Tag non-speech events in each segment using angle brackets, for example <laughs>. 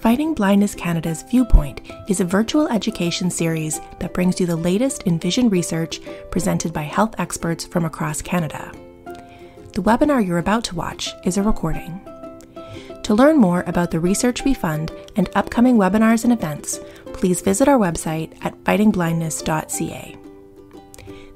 Fighting Blindness Canada's Viewpoint is a virtual education series that brings you the latest in vision research presented by health experts from across Canada. The webinar you're about to watch is a recording. To learn more about the research we fund and upcoming webinars and events, please visit our website at fightingblindness.ca.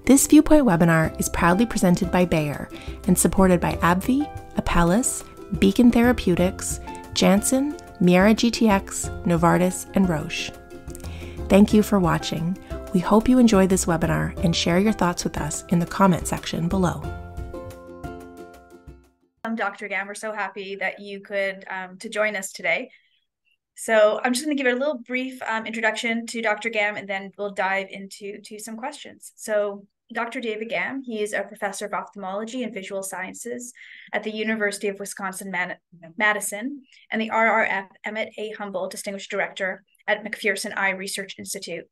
This Viewpoint webinar is proudly presented by Bayer and supported by AbbVie, Apellis, Beacon Therapeutics, Janssen, MeiraGTx, Novartis, and Roche. Thank you for watching. We hope you enjoyed this webinar and share your thoughts with us in the comment section below. I'm Dr. Gamm. We're so happy that you could um, to join us today. So I'm just going to give a little brief um, introduction to Dr. Gamm, and then we'll dive into to some questions. So Dr. David Gamm. He is a professor of ophthalmology and visual sciences at the University of Wisconsin Madison and the RRF Emmett A. Humble Distinguished Director at McPherson Eye Research Institute.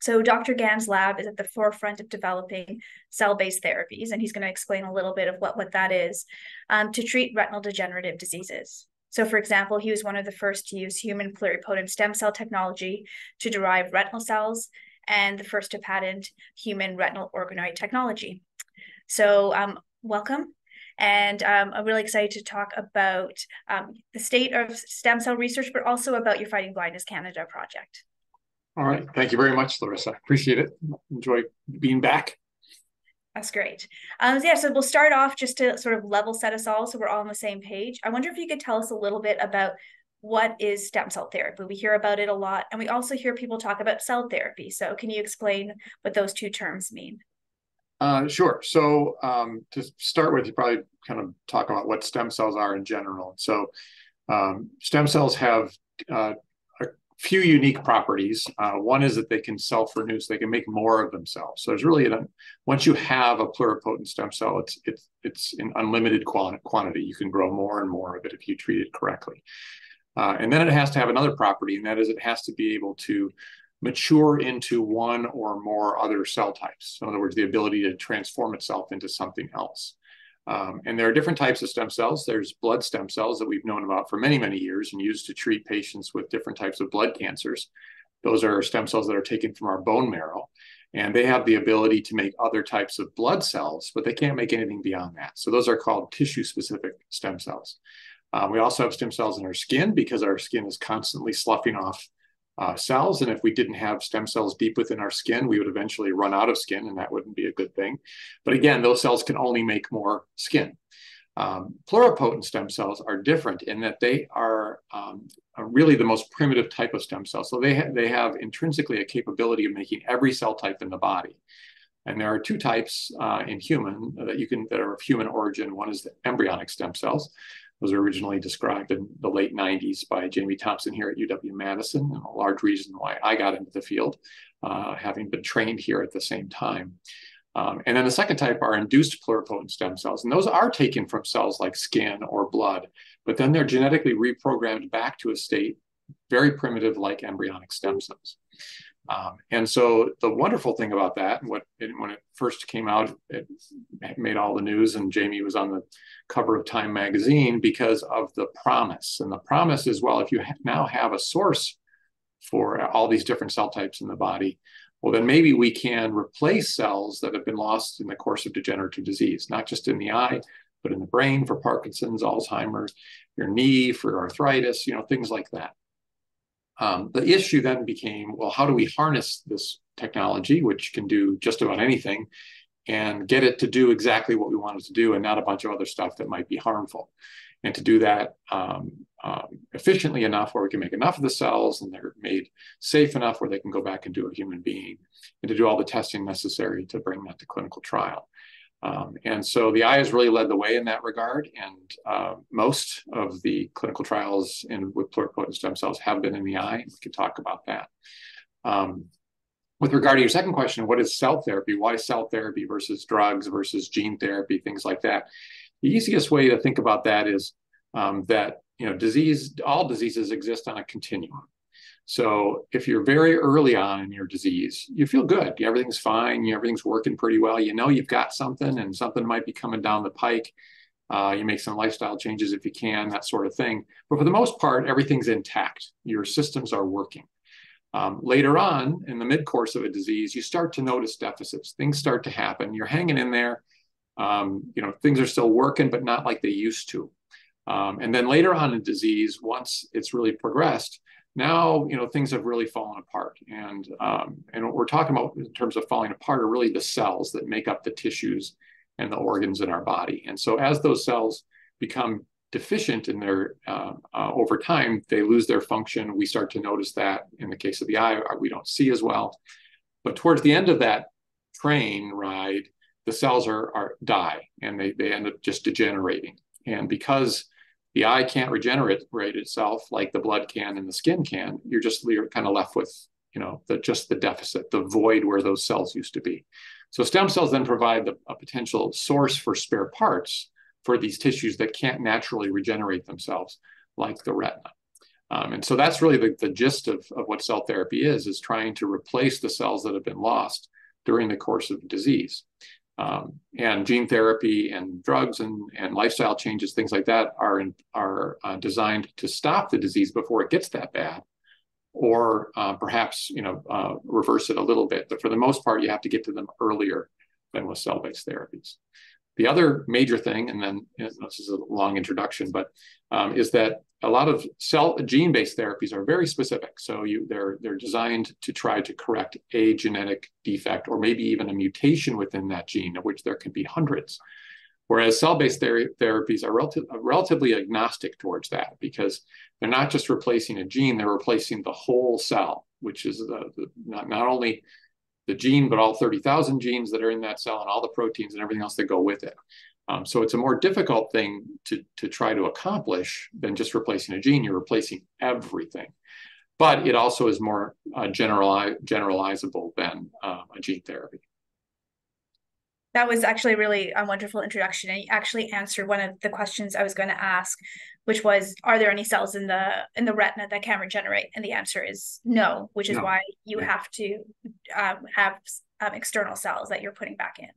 So Dr. Gamm's lab is at the forefront of developing cell-based therapies, and he's going to explain a little bit of what, what that is um, to treat retinal degenerative diseases. So, for example, he was one of the first to use human pluripotent stem cell technology to derive retinal cells and the first to patent human retinal organoid technology. So, um, welcome. And um, I'm really excited to talk about um, the state of stem cell research, but also about your Fighting Blindness Canada project. All right. Thank you very much, Larissa. Appreciate it. Enjoy being back. That's great. Um, yeah, so we'll start off just to sort of level set us all so we're all on the same page. I wonder if you could tell us a little bit about what is stem cell therapy? We hear about it a lot, and we also hear people talk about cell therapy. So, can you explain what those two terms mean? Uh, sure. So, um, to start with, you probably kind of talk about what stem cells are in general. So, um, stem cells have uh, a few unique properties. Uh, one is that they can self-renew, so they can make more of themselves. So, there's really an, once you have a pluripotent stem cell, it's it's it's an unlimited quantity. You can grow more and more of it if you treat it correctly. Uh, and then it has to have another property, and that is it has to be able to mature into one or more other cell types. So in other words, the ability to transform itself into something else. Um, and there are different types of stem cells. There's blood stem cells that we've known about for many, many years and used to treat patients with different types of blood cancers. Those are stem cells that are taken from our bone marrow. And they have the ability to make other types of blood cells, but they can't make anything beyond that. So those are called tissue specific stem cells. Um, we also have stem cells in our skin because our skin is constantly sloughing off uh, cells. And if we didn't have stem cells deep within our skin, we would eventually run out of skin, and that wouldn't be a good thing. But again, those cells can only make more skin. Um, pluripotent stem cells are different in that they are um, really the most primitive type of stem cell. So they, ha they have intrinsically a capability of making every cell type in the body. And there are two types uh, in human that you can that are of human origin. One is the embryonic stem cells, was originally described in the late 90s by Jamie Thomson here at UW Madison, and a large reason why I got into the field, uh, having been trained here at the same time. Um, and then the second type are induced pluripotent stem cells, and those are taken from cells like skin or blood, but then they're genetically reprogrammed back to a state very primitive like embryonic stem cells. Um, and so the wonderful thing about that, what it, when it first came out, it made all the news, and Jamie was on the cover of Time magazine because of the promise. And the promise is, well, if you ha now have a source for all these different cell types in the body, well, then maybe we can replace cells that have been lost in the course of degenerative disease, not just in the eye, but in the brain for Parkinson's, Alzheimer's, your knee for arthritis, you know, things like that. Um, the issue then became, well, how do we harness this technology, which can do just about anything, and get it to do exactly what we want it to do and not a bunch of other stuff that might be harmful. And to do that um, um, efficiently enough where we can make enough of the cells and they're made safe enough where they can go back and do a human being and to do all the testing necessary to bring that to clinical trial. Um, and so the eye has really led the way in that regard. And uh, most of the clinical trials in with pluripotent stem cells have been in the eye. We can talk about that. Um, with regard to your second question, what is cell therapy? Why cell therapy versus drugs versus gene therapy, things like that? The easiest way to think about that is um, that you know disease, all diseases exist on a continuum. So if you're very early on in your disease, you feel good. Everything's fine. Everything's working pretty well. You know you've got something, and something might be coming down the pike. Uh, you make some lifestyle changes if you can, that sort of thing. But for the most part, everything's intact. Your systems are working. Um, later on, in the mid course of a disease, you start to notice deficits. Things start to happen. You're hanging in there. Um, you know, things are still working, but not like they used to. Um, and then later on in disease, once it's really progressed, now you know things have really fallen apart. And um, and what we're talking about in terms of falling apart are really the cells that make up the tissues and the organs in our body. And so as those cells become deficient in their uh, uh, over time, they lose their function. We start to notice that in the case of the eye, we don't see as well. But towards the end of that train ride, the cells are, are die and they, they end up just degenerating. And because the eye can't regenerate itself like the blood can and the skin can, you're just you're kind of left with you know the just the deficit, the void where those cells used to be. So stem cells then provide the, a potential source for spare parts for these tissues that can't naturally regenerate themselves, like the retina. Um, and so that's really the, the gist of, of what cell therapy is, is trying to replace the cells that have been lost during the course of disease. Um, and gene therapy and drugs and, and lifestyle changes, things like that, are in, are uh, designed to stop the disease before it gets that bad, or uh, perhaps you know uh, reverse it a little bit. But for the most part, you have to get to them earlier than with cell-based therapies. The other major thing, and then you know, this is a long introduction, but um, is that a lot of cell gene-based therapies are very specific. So you, they're they're designed to try to correct a genetic defect or maybe even a mutation within that gene, of which there can be hundreds. Whereas cell-based ther therapies are relative, relatively agnostic towards that because they're not just replacing a gene, they're replacing the whole cell, which is the, the, not, not only the gene, but all 30,000 genes that are in that cell and all the proteins and everything else that go with it. Um, so it's a more difficult thing to, to try to accomplish than just replacing a gene. You're replacing everything. But it also is more uh, generali- generalizable than uh, a gene therapy that was actually really a wonderful introduction and you actually answered one of the questions i was going to ask which was are there any cells in the in the retina that can regenerate and the answer is no which is no. why you yeah. have to um, have um, external cells that you're putting back in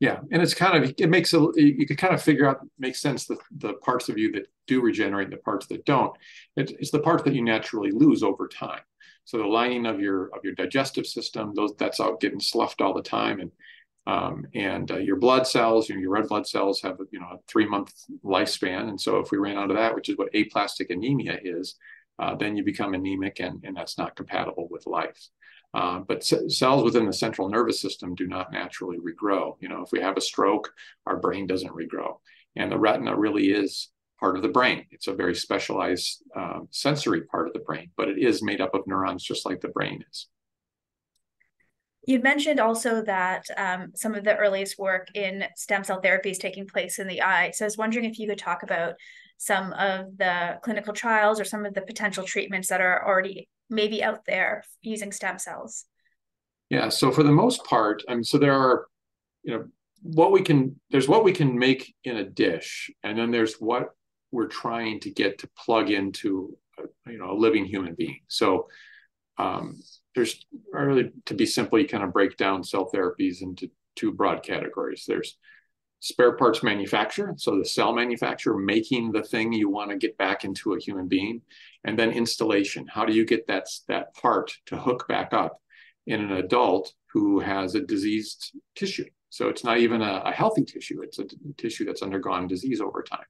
yeah and it's kind of it makes a you can kind of figure out makes sense the, the parts of you that do regenerate the parts that don't. It, it's the parts that you naturally lose over time. So the lining of your of your digestive system those that's out getting sloughed all the time and um, and uh, your blood cells, you know, your red blood cells have you know a three month lifespan, and so if we ran out of that, which is what aplastic anemia is, uh, then you become anemic, and, and that's not compatible with life. Uh, but cells within the central nervous system do not naturally regrow. You know, if we have a stroke, our brain doesn't regrow, and the retina really is part of the brain. It's a very specialized uh, sensory part of the brain, but it is made up of neurons just like the brain is. You'd mentioned also that um, some of the earliest work in stem cell therapy is taking place in the eye. So I was wondering if you could talk about some of the clinical trials or some of the potential treatments that are already maybe out there using stem cells. Yeah. So for the most part, I mean, so there are, you know, what we can there's what we can make in a dish, and then there's what we're trying to get to plug into, a, you know, a living human being. So um, there's really to be simply kind of break down cell therapies into two broad categories. There's spare parts manufacture, so the cell manufacturer making the thing you want to get back into a human being, and then installation. How do you get that that part to hook back up in an adult who has a diseased tissue? So it's not even a, a healthy tissue; it's a tissue that's undergone disease over time.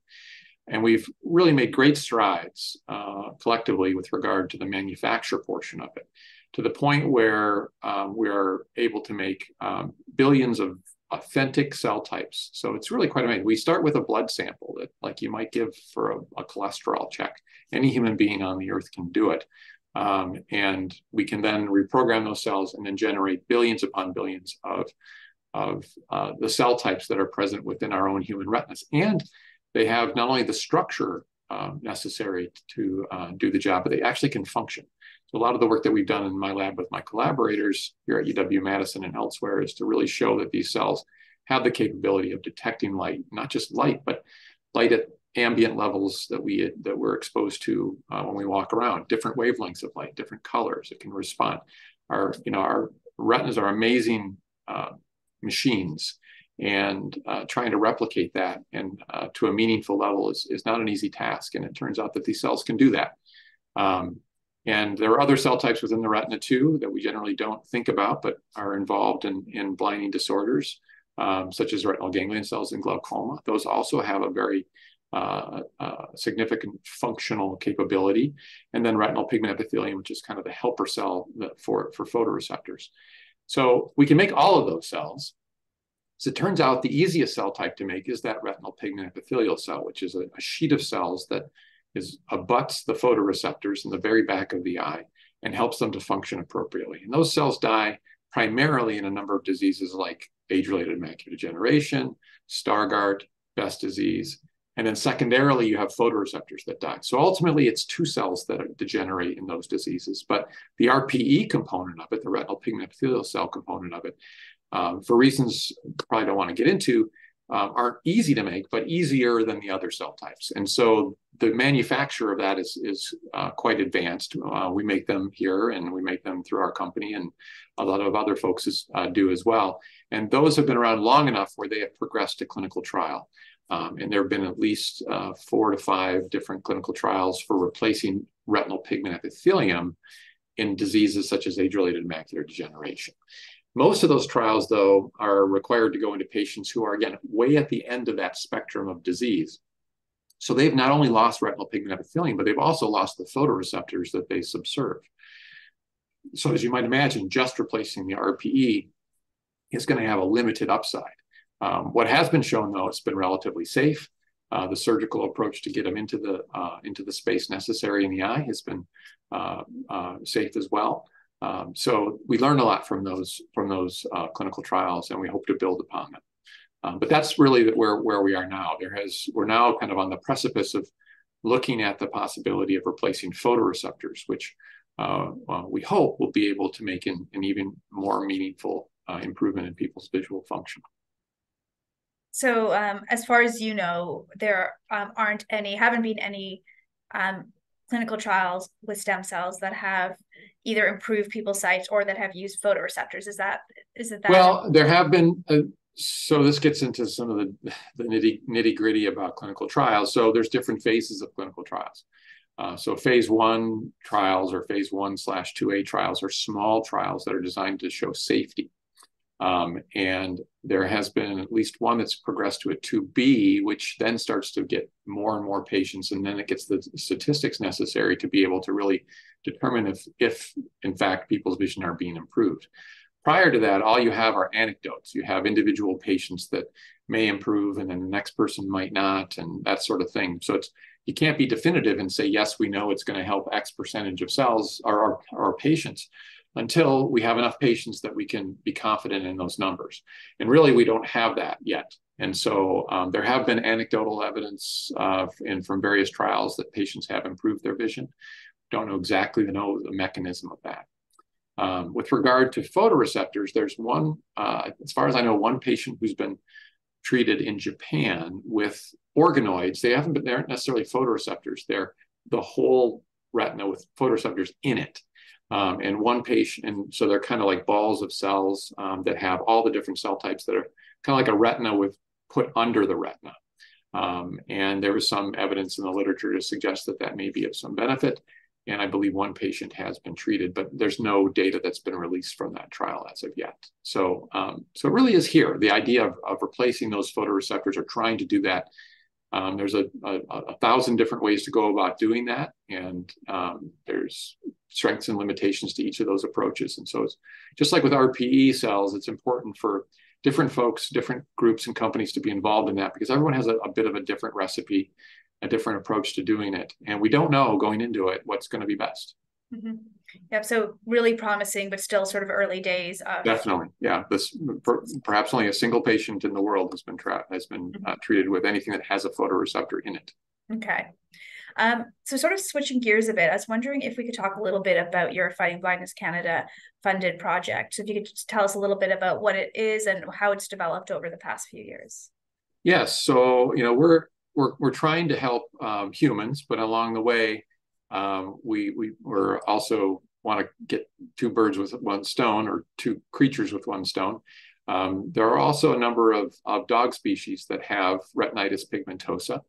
And we've really made great strides uh, collectively with regard to the manufacture portion of it, to the point where um, we are able to make um, billions of authentic cell types. So it's really quite amazing. We start with a blood sample that, like you might give for a, a cholesterol check. Any human being on the earth can do it. Um, and we can then reprogram those cells and then generate billions upon billions of, of uh, the cell types that are present within our own human retinas. And they have not only the structure um, necessary to uh, do the job, but they actually can function. So a lot of the work that we've done in my lab with my collaborators here at UW-Madison and elsewhere is to really show that these cells have the capability of detecting light, not just light, but light at ambient levels that we that we're exposed to uh, when we walk around, different wavelengths of light, different colors. It can respond. Our you know our retinas are amazing uh, machines And uh, trying to replicate that and uh, to a meaningful level is, is not an easy task. And it turns out that these cells can do that. Um, and there are other cell types within the retina too that we generally don't think about, but are involved in, in blinding disorders, um, such as retinal ganglion cells and glaucoma. Those also have a very uh, uh, significant functional capability. And then retinal pigment epithelium, which is kind of the helper cell for, for photoreceptors. So we can make all of those cells. So it turns out the easiest cell type to make is that retinal pigment epithelial cell, which is a, a sheet of cells that is abuts the photoreceptors in the very back of the eye and helps them to function appropriately. And those cells die primarily in a number of diseases like age-related macular degeneration, Stargardt, Best disease, and then secondarily, you have photoreceptors that die. So ultimately, it's two cells that degenerate in those diseases. But the RPE component of it, the retinal pigment epithelial cell component of it, um, for reasons probably don't want to get into, um, aren't easy to make, but easier than the other cell types. And so the manufacture of that is, is uh, quite advanced. Uh, we make them here and we make them through our company, and a lot of other folks is, uh, do as well. And those have been around long enough where they have progressed to clinical trial. Um, and there have been at least uh, four to five different clinical trials for replacing retinal pigment epithelium in diseases such as age-related macular degeneration. Most of those trials, though, are required to go into patients who are, again, way at the end of that spectrum of disease. So they've not only lost retinal pigment epithelium, but they've also lost the photoreceptors that they subserve. So as you might imagine, just replacing the RPE is going to have a limited upside. Um, what has been shown, though, it's been relatively safe. Uh, the surgical approach to get them into the uh, into the space necessary in the eye has been uh, uh safe as well. Um, so we learned a lot from those from those uh, clinical trials, and we hope to build upon them. Um, but that's really where where we are now. There has we're now kind of on the precipice of looking at the possibility of replacing photoreceptors, which uh, well, we hope will be able to make an, an even more meaningful improvement in people's visual function. So, um, as far as you know, there um, aren't any, haven't been any um, clinical trials with stem cells that have either improved people's sight or that have used photoreceptors. Is that is it that? Well, there have been. Uh, so this gets into some of the, the nitty nitty gritty about clinical trials. So there's different phases of clinical trials. Uh, so phase one trials or phase one slash two A trials are small trials that are designed to show safety. Um, and there has been at least one that's progressed to a 2B, which then starts to get more and more patients, and then it gets the statistics necessary to be able to really determine if, if in fact, people's vision are being improved. Prior to that, all you have are anecdotes. You have individual patients that may improve, and then the next person might not, and that sort of thing. So it's you can't be definitive and say yes, we know it's going to help X percentage of cells or our, our patients until we have enough patients that we can be confident in those numbers. And really, we don't have that yet. And so um, there have been anecdotal evidence uh, in, from various trials that patients have improved their vision. Don't know exactly the, know the mechanism of that. Um, with regard to photoreceptors, there's one, uh, as far as I know, one patient who's been treated in Japan with organoids. They haven't been, they aren't necessarily photoreceptors. They're the whole retina with photoreceptors in it. Um, and one patient, and so they're kind of like balls of cells um, that have all the different cell types that are kind of like a retina with put under the retina. Um, and there was some evidence in the literature to suggest that that may be of some benefit. And I believe one patient has been treated, but there's no data that's been released from that trial as of yet. So, um, so it really is here. The idea of, of replacing those photoreceptors or trying to do that um, there's a, a, a, thousand different ways to go about doing that, and um, there's strengths and limitations to each of those approaches. And so it's just like with RPE cells, it's important for different folks, different groups and companies to be involved in that because everyone has a, a bit of a different recipe, a different approach to doing it, and we don't know going into it what's going to be best. Mm-hmm. Yep. So really promising, but still sort of early days. Of... Definitely. Yeah. This per, perhaps only a single patient in the world has been tra- has been mm-hmm. uh, treated with anything that has a photoreceptor in it. Okay. Um, so sort of switching gears a bit, I was wondering if we could talk a little bit about your Fighting Blindness Canada funded project. So if you could just tell us a little bit about what it is and how it's developed over the past few years. Yes. So, you know, we're we're, we're trying to help um, humans, but along the way, um, we we we're also want to get two birds with one stone or two creatures with one stone. Um, there are also a number of, of dog species that have retinitis pigmentosa,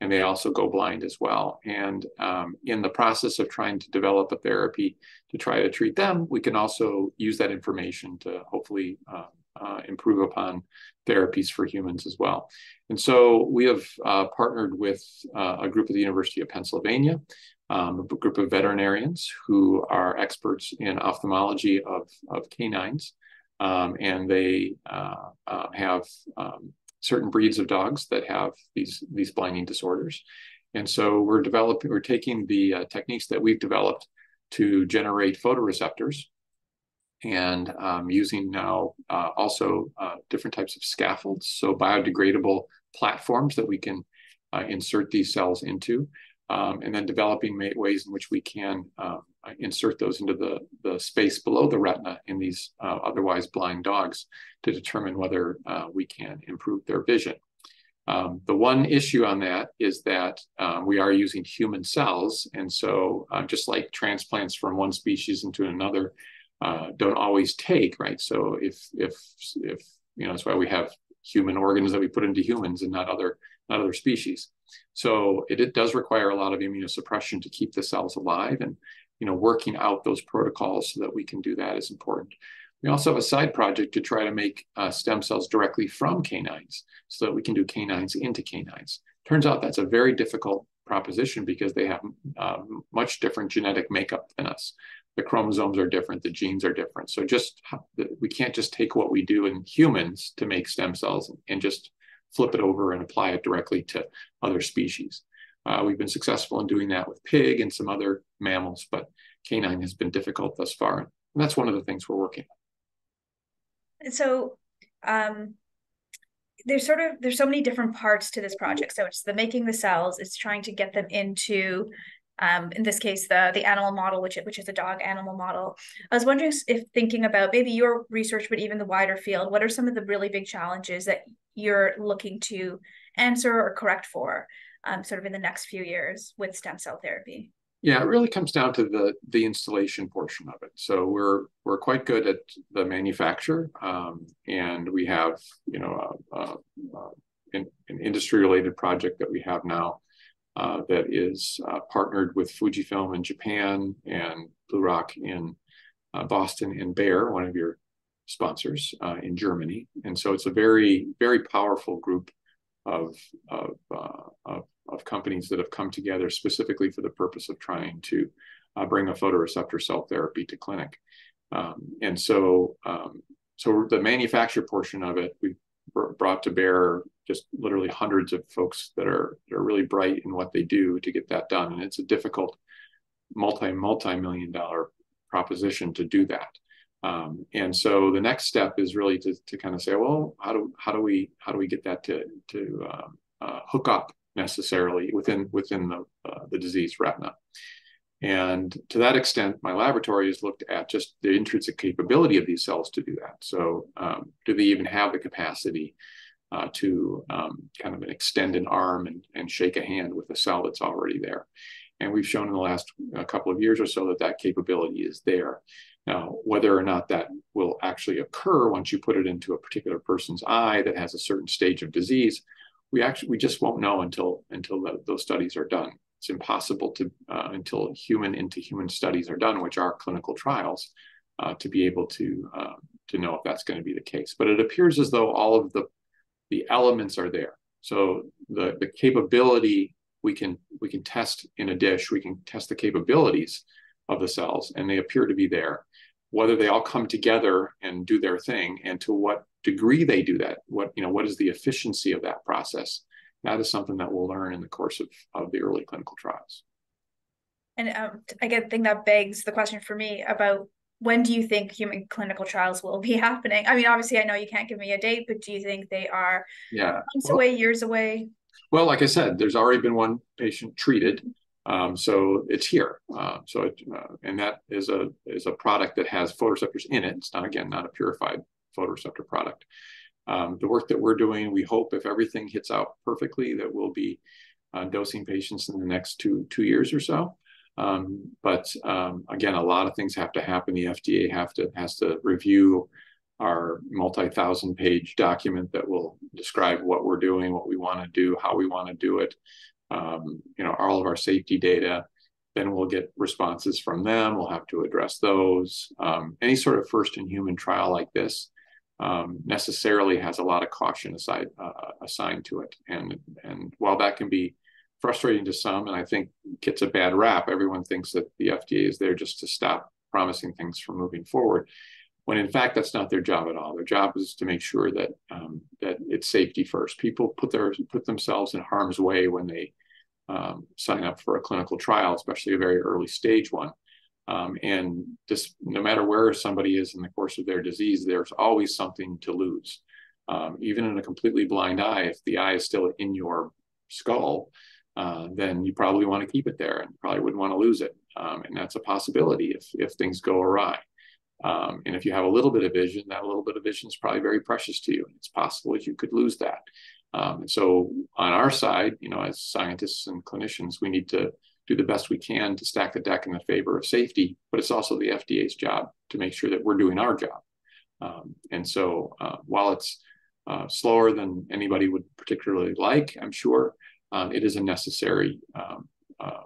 and they also go blind as well. And um, in the process of trying to develop a therapy to try to treat them, we can also use that information to hopefully uh, uh, improve upon therapies for humans as well. And so we have uh, partnered with uh, a group at the University of Pennsylvania, um, a group of veterinarians who are experts in ophthalmology of, of canines. Um, and they uh, uh, have um, certain breeds of dogs that have these, these blinding disorders. And so we're developing, we're taking the uh, techniques that we've developed to generate photoreceptors and um, using now uh, also uh, different types of scaffolds, so biodegradable platforms that we can uh, insert these cells into, um, and then developing ways in which we can um, insert those into the, the space below the retina in these uh, otherwise blind dogs to determine whether uh, we can improve their vision. Um, the one issue on that is that um, we are using human cells. And so uh, just like transplants from one species into another, uh, don't always take, right? So if if if you know that's why we have human organs that we put into humans and not other not other species. So it, it does require a lot of immunosuppression to keep the cells alive, and you know working out those protocols so that we can do that is important. We also have a side project to try to make uh, stem cells directly from canines so that we can do canines into canines. Turns out that's a very difficult proposition because they have uh, much different genetic makeup than us the chromosomes are different, the genes are different. So just we can't just take what we do in humans to make stem cells and just flip it over and apply it directly to other species. Uh, we've been successful in doing that with pig and some other mammals, but canine has been difficult thus far. And that's one of the things we're working on. And so um, there's sort of there's so many different parts to this project. So it's the making the cells, it's trying to get them into um, in this case, the the animal model, which which is a dog animal model. I was wondering if thinking about maybe your research, but even the wider field, what are some of the really big challenges that you're looking to answer or correct for, um, sort of in the next few years with stem cell therapy? Yeah, it really comes down to the the installation portion of it. So we're we're quite good at the manufacture, um, and we have you know a, a, a, an, an industry related project that we have now uh, that is uh, partnered with Fujifilm in Japan and BlueRock in uh, Boston and Bayer, one of your sponsors uh, in Germany. And so it's a very, very powerful group of, of, uh, of, of, companies that have come together specifically for the purpose of trying to bring a photoreceptor cell therapy to clinic. Um, and so, um, so the manufacture portion of it, we brought to bear just literally hundreds of folks that are, that are really bright in what they do to get that done. And it's a difficult multi, multi-million dollar proposition to do that. Um, and so the next step is really to, to kind of say, well, how do, how do we, how do we get that to, to um, uh, hook up necessarily within, within the, uh, the disease retina? And to that extent, my laboratory has looked at just the intrinsic capability of these cells to do that. So um, do they even have the capacity uh, to um, kind of extend an arm and, and shake a hand with a cell that's already there? And we've shown in the last couple of years or so that that capability is there. Now, whether or not that will actually occur once you put it into a particular person's eye that has a certain stage of disease, we actually we just won't know until until the, those studies are done it's impossible to uh, until human into human studies are done, which are clinical trials, uh, to be able to uh, to know if that's going to be the case. But it appears as though all of the the elements are there. So the the capability we can we can test in a dish. We can test the capabilities of the cells, and they appear to be there. Whether they all come together and do their thing, and to what degree they do that, what you know, what is the efficiency of that process? that is something that we'll learn in the course of, of the early clinical trials. And um, again, I think that begs the question for me about when do you think human clinical trials will be <laughs> happening? I mean, obviously, I know you can't give me a date, but do you think they are yeah. months well, away, years away? Well, like I said, there's already been one patient treated, um, so it's here. Uh, so, it, uh, and that is a is a product that has photoreceptors in it. It's not again not a purified photoreceptor product. Um, the work that we're doing, we hope if everything hits out perfectly, that we'll be uh, dosing patients in the next two two years or so. Um, but um, again, a lot of things have to happen. The FDA have to has to review our multi-thousand page document that will describe what we're doing, what we want to do, how we want to do it, um, you know, all of our safety data. Then we'll get responses from them. We'll have to address those. Um, any sort of first in human trial like this um, necessarily has a lot of caution aside, uh, assigned to it. And, and while that can be frustrating to some, and I think gets a bad rap, everyone thinks that the FDA is there just to stop promising things from moving forward when in fact that's not their job at all. Their job is to make sure that um, that it's safety first. People put their put themselves in harm's way when they um, sign up for a clinical trial, especially a very early stage one. Um, and just no matter where somebody is in the course of their disease, there's always something to lose. Um, even in a completely blind eye, if the eye is still in your skull, uh, then you probably want to keep it there and probably wouldn't want to lose it. Um, and that's a possibility if if things go awry. Um, and if you have a little bit of vision, that little bit of vision is probably very precious to you. It's possible that you could lose that. Um, and so on our side, you know, as scientists and clinicians, we need to do the best we can to stack the deck in the favor of safety, but it's also the FDA's job to make sure that we're doing our job. Um, and so uh, while it's uh, slower than anybody would particularly like, I'm sure, uh, it is a necessary um, uh,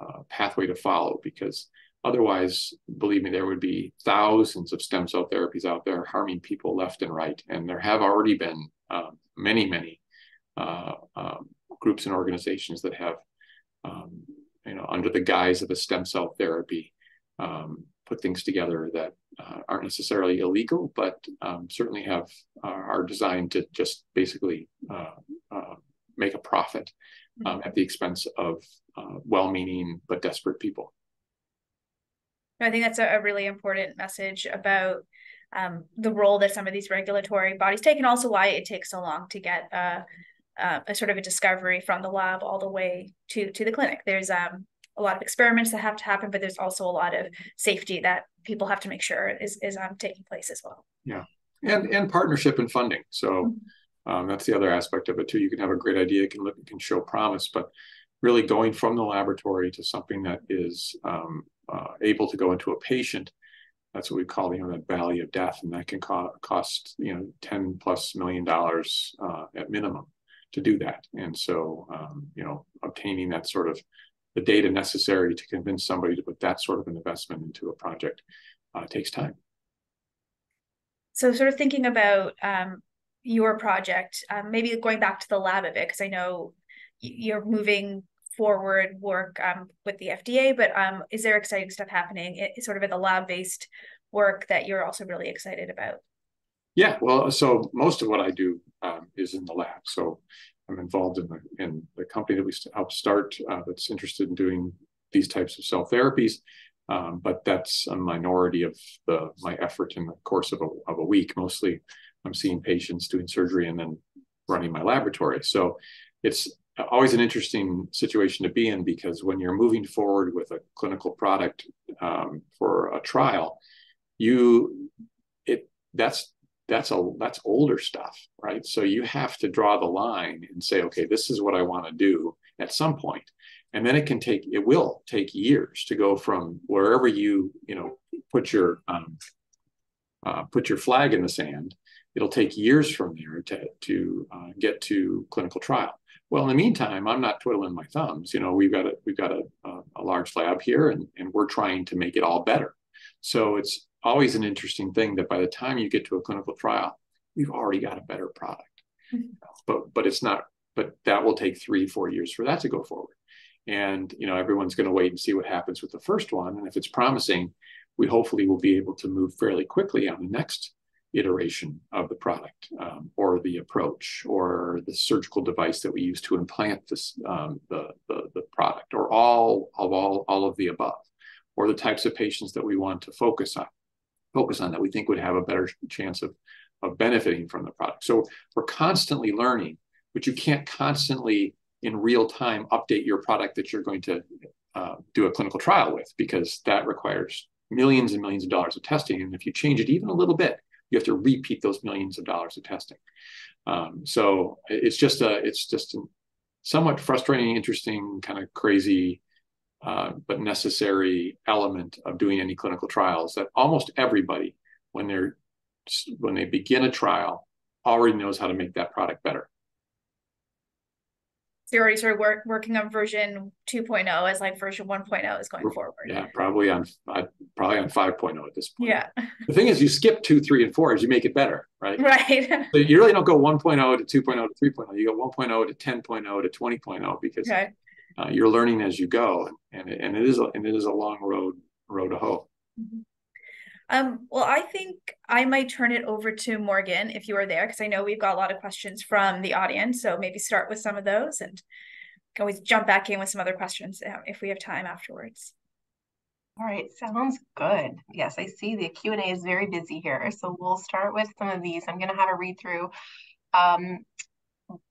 uh, pathway to follow because Otherwise, believe me, there would be thousands of stem cell therapies out there harming people left and right. And there have already been um, many, many uh, um, groups and organizations that have, um, you know, under the guise of a stem cell therapy, um, put things together that uh, aren't necessarily illegal, but um, certainly have uh, are designed to just basically uh, uh, make a profit at the expense of uh, well-meaning but desperate people. I think that's a, a really important message about um, the role that some of these regulatory bodies take, and also why it takes so long to get uh, uh, a sort of a discovery from the lab all the way to to the clinic. There's um, a lot of experiments that have to happen, but there's also a lot of safety that people have to make sure is is um, taking place as well. Yeah, and and partnership and funding. So. Mm-hmm. Um, that's the other aspect of it too. You can have a great idea, can look, can show promise, but really going from the laboratory to something that is um, uh, able to go into a patient, that's what we call you know that valley of death, and that can co- cost you know ten plus million dollars uh, at minimum to do that. And so um, you know obtaining that sort of the data necessary to convince somebody to put that sort of an investment into a project uh, takes time. So, sort of thinking about um, your project, um, maybe going back to the lab a bit, because I know you're moving forward work um, with the FDA, but um, is there exciting stuff happening it, sort of in the lab based work that you're also really excited about? Yeah, well, so most of what I do um, is in the lab. So I'm involved in the in the company that we helped start uh, that's interested in doing these types of cell therapies. Um, but that's a minority of the my effort in the course of a, of a week. Mostly, I'm seeing patients, doing surgery, and then running my laboratory. So it's always an interesting situation to be in because when you're moving forward with a clinical product um, for a trial, you it that's that's a that's older stuff, right? So you have to draw the line and say, okay, this is what I want to do at some point, and then it can take it will take years to go from wherever you you know put your um, uh, put your flag in the sand. It'll take years from there to to uh, get to clinical trial. Well, in the meantime, I'm not twiddling my thumbs. You know, we've got a we've got a, a, a large lab here, and and we're trying to make it all better. So it's always an interesting thing that by the time you get to a clinical trial, you've already got a better product. Mm-hmm. But but it's not. But that will take three four years for that to go forward. And you know, everyone's going to wait and see what happens with the first one. And if it's promising, we hopefully will be able to move fairly quickly on the next iteration of the product um, or the approach or the surgical device that we use to implant this um, the, the, the product or all of all all of the above or the types of patients that we want to focus on focus on that we think would have a better chance of of benefiting from the product. So we're constantly learning but you can't constantly in real time update your product that you're going to uh, do a clinical trial with because that requires millions and millions of dollars of testing and if you change it even a little bit you have to repeat those millions of dollars of testing. Um, so it's just a it's just a somewhat frustrating, interesting, kind of crazy, uh, but necessary element of doing any clinical trials that almost everybody, when they're when they begin a trial already knows how to make that product better. So you're already sort of work, working on version 2.0 as like version 1.0 is going forward. Yeah, probably on probably on 5.0 at this point. Yeah. The thing is, you skip two, three, and four as you make it better, right? <laughs> Right. so you really don't go 1.0 to 2.0 to 3.0. You go 1.0 to 10.0 to 20.0 because okay. uh, you're learning as you go, and it, and it is a, and it is a long road road to hoe. Mm-hmm. Um, well, I think I might turn it over to Morgan if you are there, because I know we've got a lot of questions from the audience. So maybe start with some of those and can always jump back in with some other questions uh, if we have time afterwards. All right, sounds good. Yes, I see the Q&A is very busy here. So we'll start with some of these. I'm going to have a read through. Um,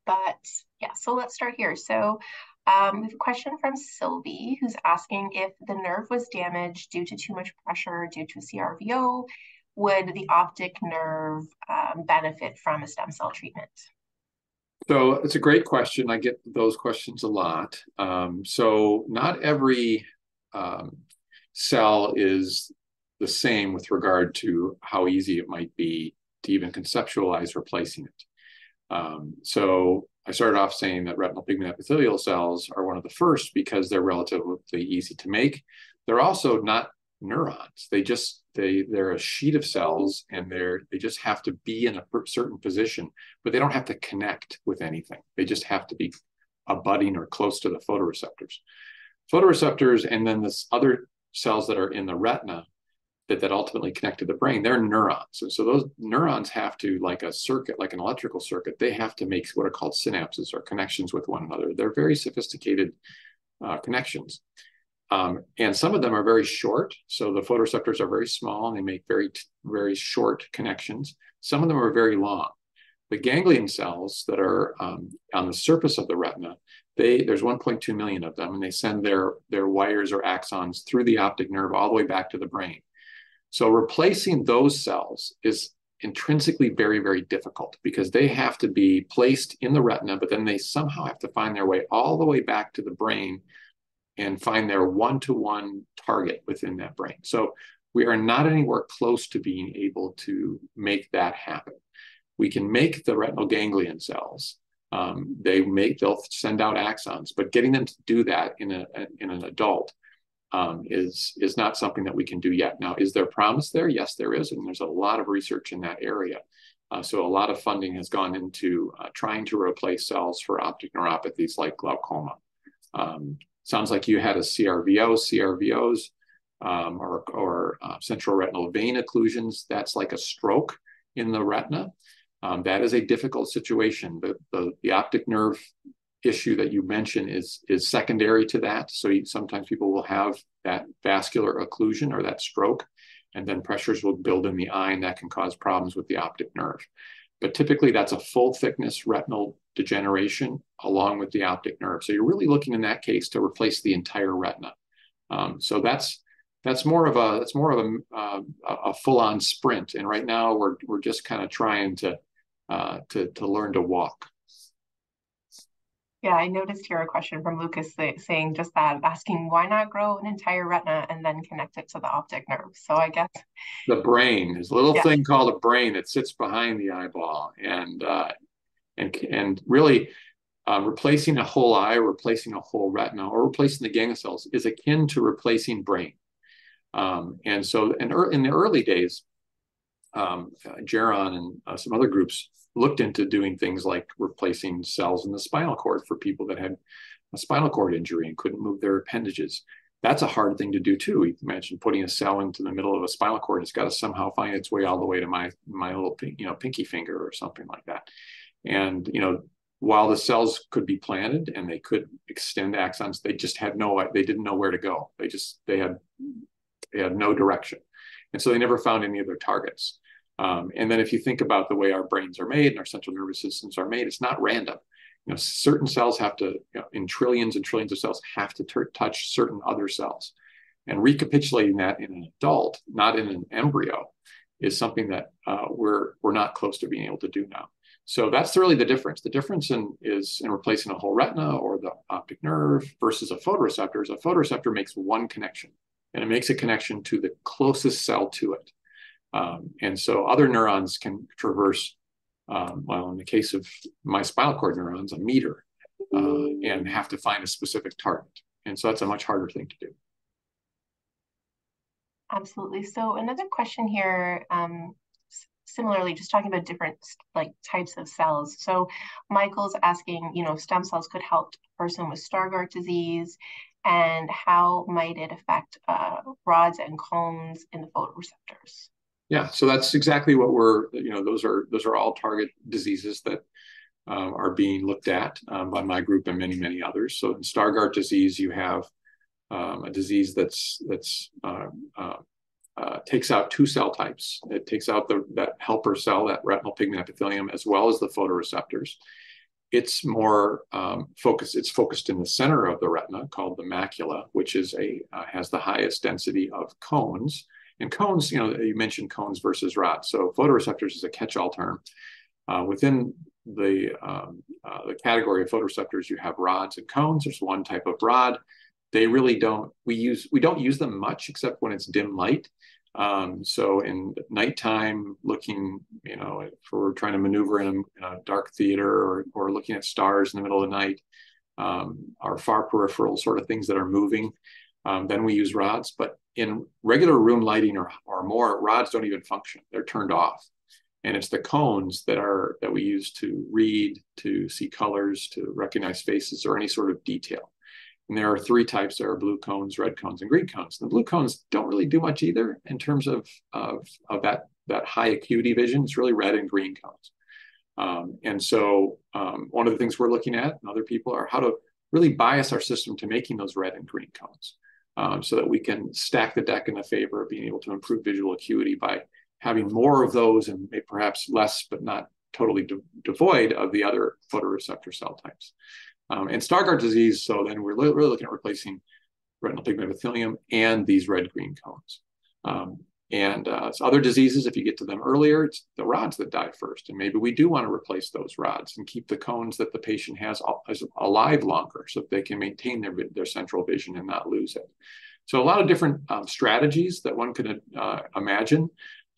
but yeah, so let's start here. So um, we have a question from Sylvie who's asking if the nerve was damaged due to too much pressure due to CRVO, would the optic nerve um, benefit from a stem cell treatment? So it's a great question. I get those questions a lot. Um, so not every um, cell is the same with regard to how easy it might be to even conceptualize replacing it. Um, so I started off saying that retinal pigment epithelial cells are one of the first because they're relatively easy to make. They're also not neurons. They just they they're a sheet of cells and they're they just have to be in a certain position, but they don't have to connect with anything. They just have to be abutting or close to the photoreceptors. Photoreceptors and then this other cells that are in the retina that, that ultimately connect to the brain, they're neurons. And so those neurons have to, like a circuit, like an electrical circuit, they have to make what are called synapses or connections with one another. They're very sophisticated uh, connections. Um, and some of them are very short. So the photoreceptors are very small and they make very, very short connections. Some of them are very long. The ganglion cells that are um, on the surface of the retina, they, there's 1.2 million of them, and they send their, their wires or axons through the optic nerve all the way back to the brain. So replacing those cells is intrinsically very, very difficult because they have to be placed in the retina, but then they somehow have to find their way all the way back to the brain and find their one-to-one target within that brain. So we are not anywhere close to being able to make that happen. We can make the retinal ganglion cells. Um, they make they'll send out axons, but getting them to do that in a in an adult um, is is not something that we can do yet. Now, is there promise there? Yes, there is, and there's a lot of research in that area. Uh, so a lot of funding has gone into uh, trying to replace cells for optic neuropathies like glaucoma. Um, sounds like you had a CRVO, CRVOs, um, or, or uh, central retinal vein occlusions. That's like a stroke in the retina. Um, that is a difficult situation. The, the, the optic nerve issue that you mentioned is is secondary to that. So you, sometimes people will have that vascular occlusion or that stroke, and then pressures will build in the eye, and that can cause problems with the optic nerve. But typically, that's a full thickness retinal degeneration along with the optic nerve. So you're really looking in that case to replace the entire retina. Um, so that's that's more of a that's more of a, uh, a full on sprint. And right now we're we're just kind of trying to uh, to to learn to walk. Yeah, I noticed here a question from Lucas saying just that, asking why not grow an entire retina and then connect it to the optic nerve? So I guess the brain is a little yeah. thing called a brain that sits behind the eyeball, and uh, and and really uh, replacing a whole eye, replacing a whole retina, or replacing the ganglion cells is akin to replacing brain. Um, and so, in, in the early days, um, Geron and uh, some other groups looked into doing things like replacing cells in the spinal cord for people that had a spinal cord injury and couldn't move their appendages. That's a hard thing to do too. You imagine putting a cell into the middle of a spinal cord. It's got to somehow find its way all the way to my my little you know pinky finger or something like that. And you know, while the cells could be planted and they could extend axons, they just had no they didn't know where to go. They just they had they had no direction, and so they never found any of their targets. Um, and then if you think about the way our brains are made and our central nervous systems are made, it's not random. You know, certain cells have to, you know, in trillions and trillions of cells, have to touch certain other cells. And recapitulating that in an adult, not in an embryo, is something that uh, we're we're not close to being able to do now. So that's really the difference. The difference in is in replacing a whole retina or the optic nerve versus a photoreceptor is a photoreceptor makes one connection, and it makes a connection to the closest cell to it. Um, and so other neurons can traverse, um, well, in the case of my spinal cord neurons, a meter, uh, and have to find a specific target. And so that's a much harder thing to do. Absolutely. So another question here, um, similarly, just talking about different like types of cells. So Michael's asking, you know, stem cells could help a person with Stargardt disease, and how might it affect uh, rods and cones in the photoreceptors? Yeah, so that's exactly what we're, you know, those are those are all target diseases that um, are being looked at um, by my group and many many others. So in Stargardt disease, you have um, a disease that's that's uh, uh, uh, takes out two cell types. It takes out the that helper cell, that retinal pigment epithelium, as well as the photoreceptors. It's more um, focused. It's focused in the center of the retina, called the macula, which is a uh, has the highest density of cones. And cones, you know, you mentioned cones versus rods. So photoreceptors is a catch-all term. Uh, within the um, uh, the category of photoreceptors, you have rods and cones. There's one type of rod they really don't we use we don't use them much except when it's dim light um, so in nighttime looking you know we're trying to maneuver in a, in a, dark theater or, or looking at stars in the middle of the night um, our far peripheral sort of things that are moving um, then we use rods but in regular room lighting or, or more rods don't even function they're turned off and it's the cones that are that we use to read to see colors to recognize faces or any sort of detail and there are three types. There are blue cones, red cones, and green cones. The blue cones don't really do much either in terms of, of, of that, that high acuity vision. It's really red and green cones. Um, and so um, one of the things we're looking at and other people are how to really bias our system to making those red and green cones um, so that we can stack the deck in the favor of being able to improve visual acuity by having more of those and perhaps less, but not totally de devoid of the other photoreceptor cell types. Um, and Stargardt disease, so then we're really looking at replacing retinal pigment epithelium and these red-green cones. Um, and uh, so other diseases, if you get to them earlier, it's the rods that die first. And maybe we do want to replace those rods and keep the cones that the patient has alive longer so that they can maintain their, their central vision and not lose it. So a lot of different um, strategies that one could uh, imagine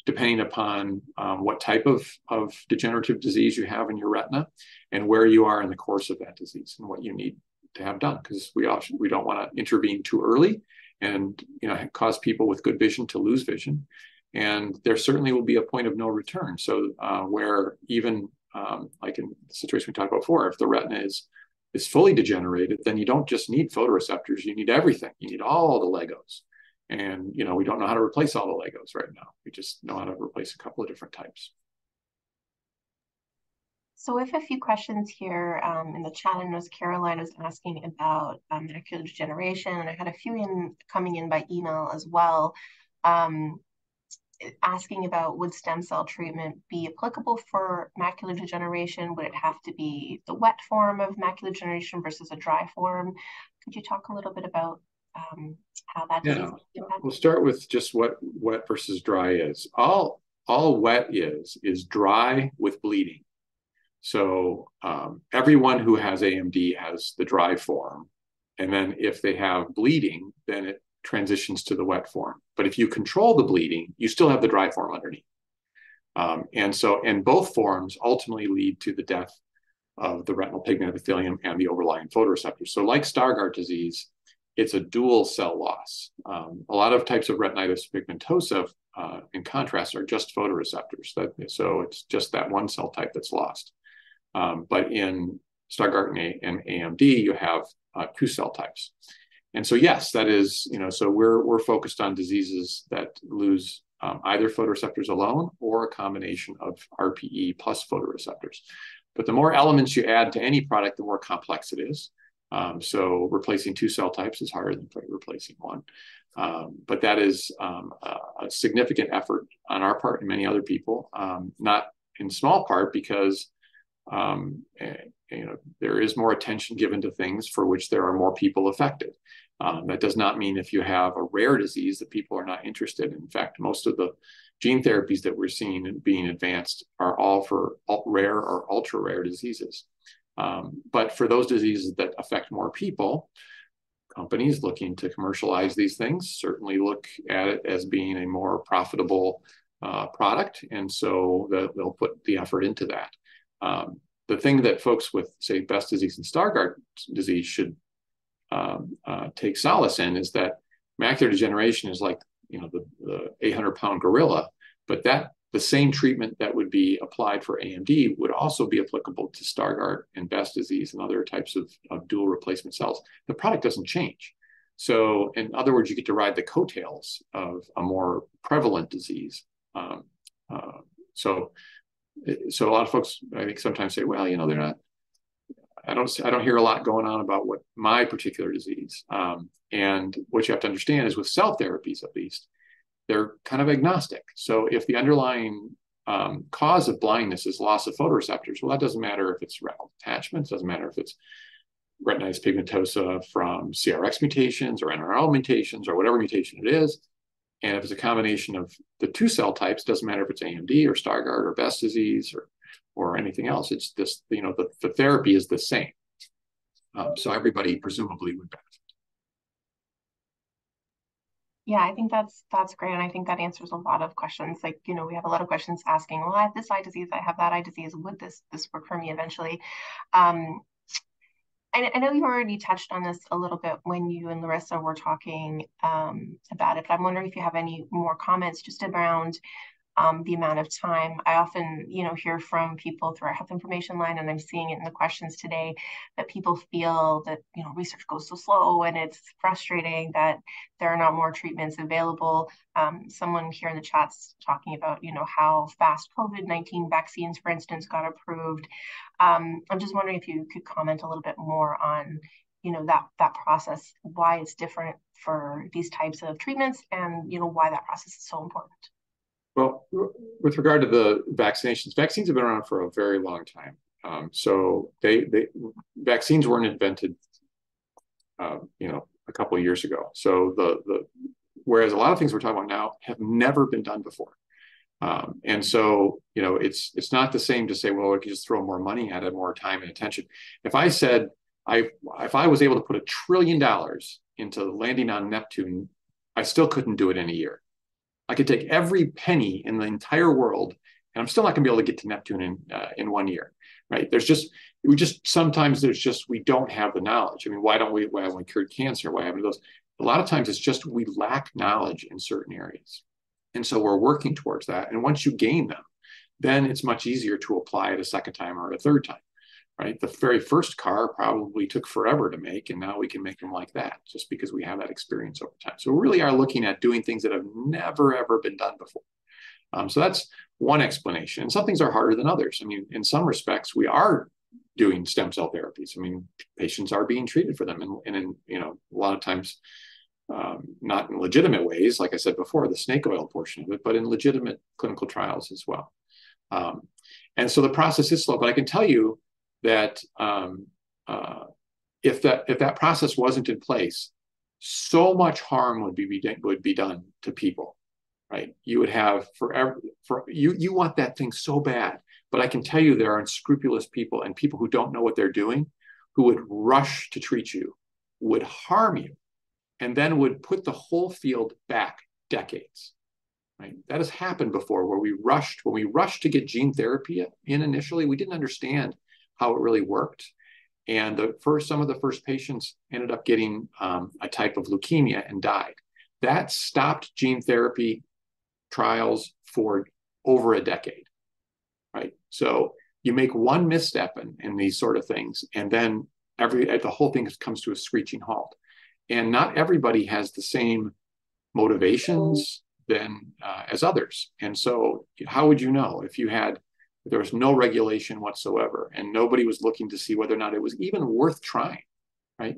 depending upon um, what type of, of degenerative disease you have in your retina and where you are in the course of that disease and what you need to have done because we often we don't want to intervene too early and you know cause people with good vision to lose vision. And there certainly will be a point of no return. So uh, where even um, like in the situation we talked about before if the retina is is fully degenerated then you don't just need photoreceptors. You need everything. You need all the legos. And you know, we don't know how to replace all the Legos right now. We just know how to replace a couple of different types. So we have a few questions here um, in the chat. I know Caroline was asking about um, macular degeneration, and I had a few in coming in by email as well, um, asking about would stem cell treatment be applicable for macular degeneration? Would it have to be the wet form of macular degeneration versus a dry form? Could you talk a little bit about um, how that yeah. We'll start with just what wet versus dry is. All all wet is is dry with bleeding. So um, everyone who has AMD has the dry form, and then if they have bleeding, then it transitions to the wet form. But if you control the bleeding, you still have the dry form underneath. Um, and so, and both forms ultimately lead to the death of the retinal pigment epithelium and the overlying photoreceptors. So, like Stargardt disease, it's a dual cell loss. Um, a lot of types of retinitis pigmentosa, uh, in contrast, are just photoreceptors. That, so it's just that one cell type that's lost. Um, but in Stargardt and AMD, you have uh, two cell types. And so, yes, that is, you know, so we're, we're focused on diseases that lose um, either photoreceptors alone or a combination of RPE plus photoreceptors. But the more elements you add to any product, the more complex it is. Um, so replacing two cell types is harder than replacing one. Um, but that is um, a, a, significant effort on our part and many other people, um, not in small part because um, eh, you know there is more attention given to things for which there are more people affected. Um, that does not mean if you have a rare disease that people are not interested. In fact, most of the gene therapies that we're seeing being advanced are all for rare or ultra rare diseases. Um, but for those diseases that affect more people, companies looking to commercialize these things certainly look at it as being a more profitable uh, product, and so the, they'll put the effort into that. Um, the thing that folks with, say, Best disease and Stargardt disease should um, uh, take solace in is that macular degeneration is like you know the, the 800 pound gorilla, but that the same treatment that would be applied for AMD would also be applicable to Stargardt and Best disease and other types of, of dual replacement cells. The product doesn't change. So, in other words, you get to ride the coattails of a more prevalent disease. Um, uh, so, so a lot of folks, I think, sometimes say, "Well, you know, they're not." I don't. I don't hear a lot going on about what my particular disease. Um, and what you have to understand is with cell therapies, at least, they're kind of agnostic. So if the underlying um, cause of blindness is loss of photoreceptors, well, that doesn't matter if it's retinal detachments, doesn't matter if it's retinitis pigmentosa from CRX mutations or NRL mutations or whatever mutation it is. And if it's a combination of the two cell types, doesn't matter if it's AMD or Stargardt or Best disease or or anything else. It's this, you know, the, the therapy is the same. Um, so everybody presumably would benefit. Yeah, I think that's that's great, and I think that answers a lot of questions. Like, you know, we have a lot of questions asking, "Well, I have this eye disease, I have that eye disease. Would this this work for me eventually?" Um, I, I know you already touched on this a little bit when you and Larissa were talking um, about it, but I'm wondering if you have any more comments just around um, the amount of time. I often, you know, hear from people through our health information line, and I'm seeing it in the questions today that people feel that you know research goes so slow, and it's frustrating that there are not more treatments available. Um, someone here in the chat's talking about, you know, how fast COVID-19 vaccines, for instance, got approved. Um, I'm just wondering if you could comment a little bit more on, you know, that that process, why it's different for these types of treatments, and you know why that process is so important. Well, with regard to the vaccinations, vaccines have been around for a very long time. Um, so they, they vaccines weren't invented, uh, you know, a couple of years ago. So the the whereas a lot of things we're talking about now have never been done before. Um, and so, you know, it's it's not the same to say, well, we can just throw more money at it, more time and attention. If I said I if I was able to put a trillion dollars into landing on Neptune, I still couldn't do it in a year. I could take every penny in the entire world, and I'm still not going to be able to get to Neptune in uh, in one year, right? There's just we just sometimes there's just we don't have the knowledge. I mean, why don't we? Why haven't we cured cancer? Why haven't those? A lot of times it's just we lack knowledge in certain areas, and so we're working towards that. And once you gain them, then it's much easier to apply it a second time or a third time right? The very first car probably took forever to make, and now we can make them like that just because we have that experience over time. So we really are looking at doing things that have never, ever been done before. Um, so that's one explanation. And some things are harder than others. I mean, in some respects, we are doing stem cell therapies. I mean, patients are being treated for them, and, and in you know a lot of times. Um, not in legitimate ways, like I said before, the snake oil portion of it, but in legitimate clinical trials as well. Um, and so the process is slow, but I can tell you that um, uh, if that if that process wasn't in place, so much harm would be would be done to people, right? You would have forever for you you want that thing so bad, but I can tell you there are unscrupulous people and people who don't know what they're doing, who would rush to treat you, would harm you, and then would put the whole field back decades. Right? That has happened before where we rushed, when we rushed to get gene therapy in initially, we didn't understand how it really worked. And the first, some of the first patients ended up getting um, a type of leukemia and died. That stopped gene therapy trials for over a decade, right? So you make one misstep in, in these sort of things, and then every the whole thing comes to a screeching halt. And not everybody has the same motivations than uh, as others. And so, how would you know if you had there was no regulation whatsoever, and nobody was looking to see whether or not it was even worth trying. Right?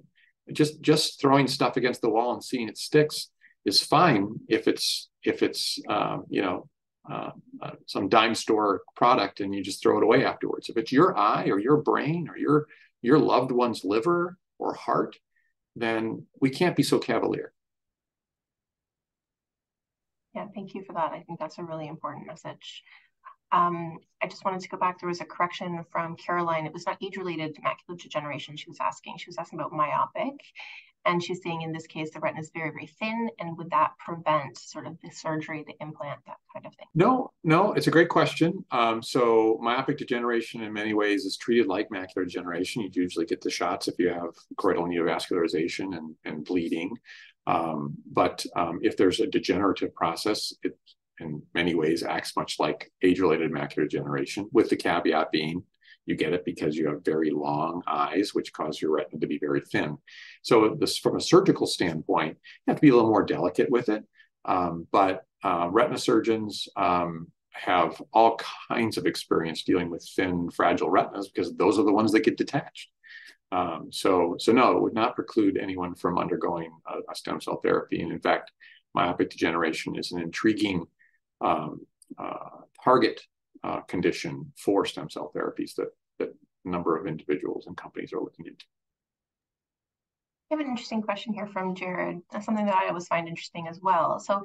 Just just throwing stuff against the wall and seeing it sticks is fine if it's if it's um, you know uh, uh, some dime store product and you just throw it away afterwards. If it's your eye or your brain or your your loved one's liver or heart, then we can't be so cavalier. Yeah, thank you for that. I think that's a really important message. Um, I just wanted to go back. There was a correction from Caroline. It was not age-related macular degeneration. She was asking. She was asking about myopic, and she's saying in this case the retina is very, very thin, and would that prevent sort of the surgery, the implant, that kind of thing? No, no, it's a great question. Um, so myopic degeneration in many ways is treated like macular degeneration. You usually get the shots if you have choroidal neovascularization and, and bleeding. Um, but um, if there's a degenerative process, it in many ways acts much like age-related macular degeneration, with the caveat being you get it because you have very long eyes, which cause your retina to be very thin. So this, from a surgical standpoint, you have to be a little more delicate with it. Um, but uh, retina surgeons um, have all kinds of experience dealing with thin, fragile retinas because those are the ones that get detached. Um, so, so no, it would not preclude anyone from undergoing a, a, stem cell therapy. And in fact, myopic degeneration is an intriguing um, uh, target uh, condition for stem cell therapies that that a number of individuals and companies are looking into. I have an interesting question here from Jared. That's something that I always find interesting as well. So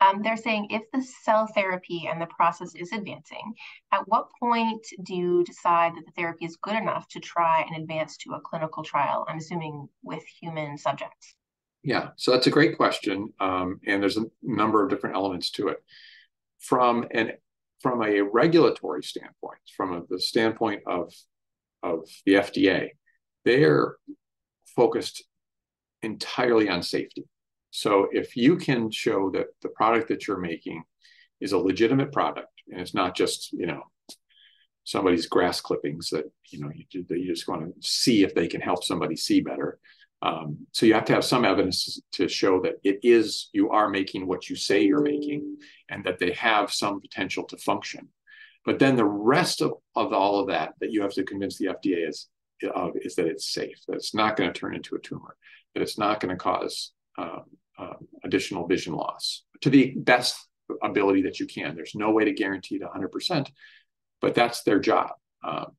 um, they're saying if the cell therapy and the process is advancing, at what point do you decide that the therapy is good enough to try and advance to a clinical trial? I'm assuming with human subjects. Yeah, so that's a great question. Um, and there's a number of different elements to it. From an from a regulatory standpoint, from a, the standpoint of, of the FDA, they're focused entirely on safety. So if you can show that the product that you're making is a legitimate product and it's not just, you know, somebody's grass clippings that, you know, you, you just want to see if they can help somebody see better. Um, so you have to have some evidence to show that it is you are making what you say you're making, and that they have some potential to function. But then the rest of, of all of that that you have to convince the FDA is of is that it's safe, that it's not going to turn into a tumor, that it's not going to cause um, uh, additional vision loss to the best ability that you can. There's no way to guarantee it 100%, but that's their job. Um,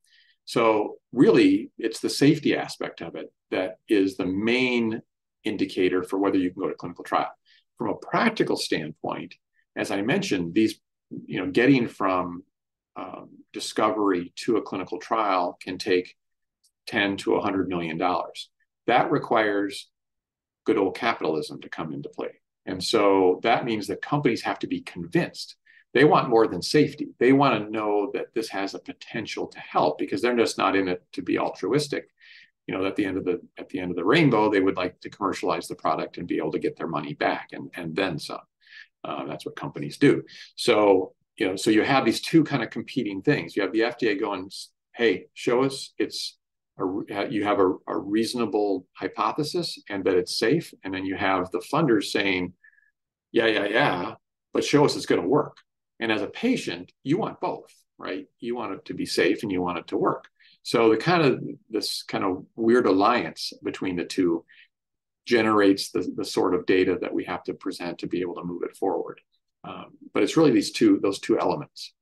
so really, it's the safety aspect of it that is the main indicator for whether you can go to clinical trial. From a practical standpoint, as I mentioned, these, you know, getting from um, discovery to a clinical trial can take 10 to 100 million dollars. That requires good old capitalism to come into play. And so that means that companies have to be convinced they want more than safety. They want to know that this has a potential to help because they're just not in it to be altruistic. You know, at the end of the at the end of the rainbow, they would like to commercialize the product and be able to get their money back and and then some. Uh, that's what companies do. So you know, so you have these two kind of competing things. You have the FDA going, "Hey, show us it's a, you have a, a reasonable hypothesis and that it's safe," and then you have the funders saying, "Yeah, yeah, yeah, but show us it's going to work." And as a patient, you want both, right? You want it to be safe and you want it to work. So the kind of this kind of weird alliance between the two generates the, the sort of data that we have to present to be able to move it forward. Um, but it's really these two those two elements.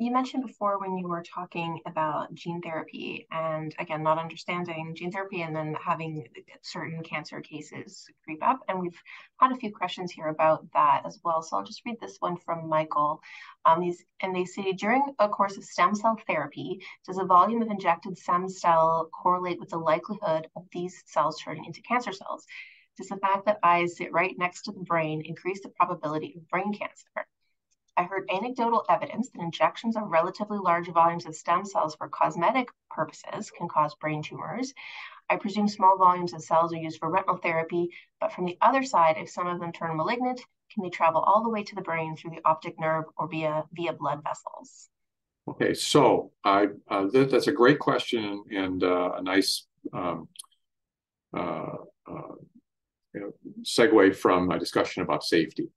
You mentioned before when you were talking about gene therapy and again, not understanding gene therapy and then having certain cancer cases creep up. And we've had a few questions here about that as well. So I'll just read this one from Michael. Um, these, and they say during a course of stem cell therapy, does the volume of injected stem cell correlate with the likelihood of these cells turning into cancer cells? Does the fact that eyes sit right next to the brain increase the probability of brain cancer? I heard anecdotal evidence that injections of relatively large volumes of stem cells for cosmetic purposes can cause brain tumors. I presume small volumes of cells are used for retinal therapy, but from the other side, if some of them turn malignant, can they travel all the way to the brain through the optic nerve or via via blood vessels? Okay, so I uh, th- that's a great question and uh, a nice um, uh, uh you know, segue from my discussion about safety.